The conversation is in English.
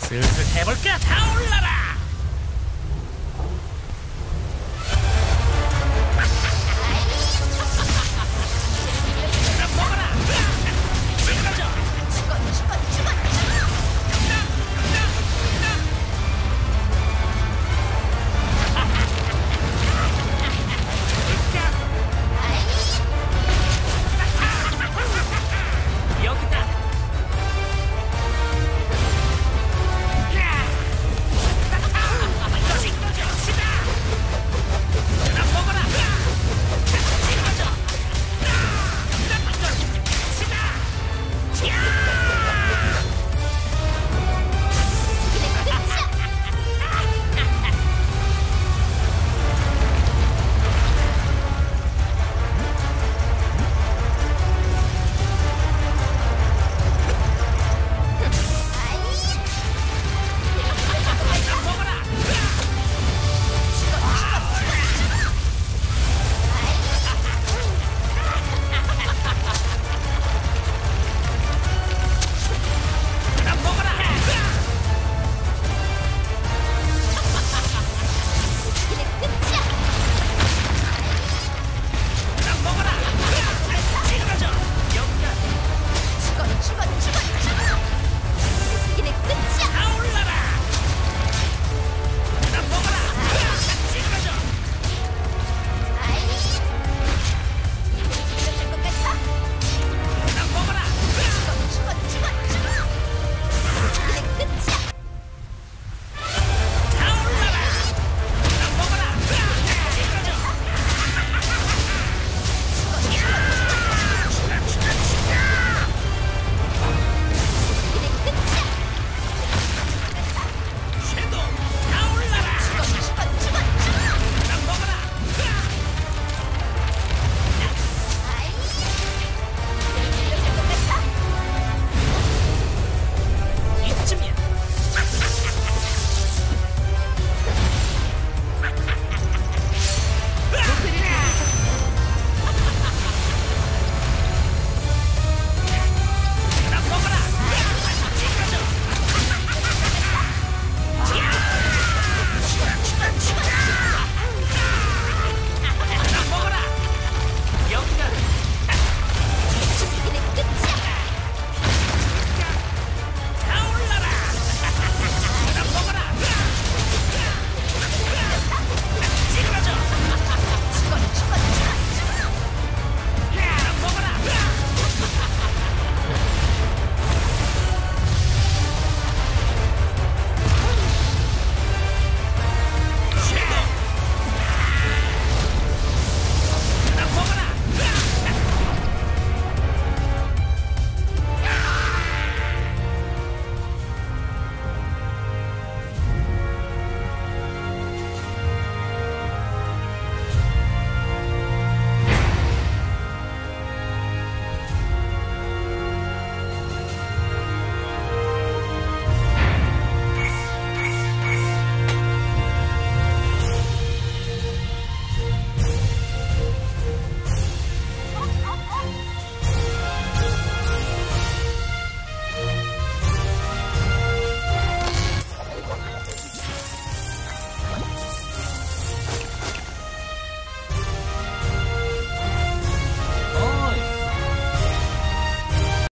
슬슬 해볼까 타올라라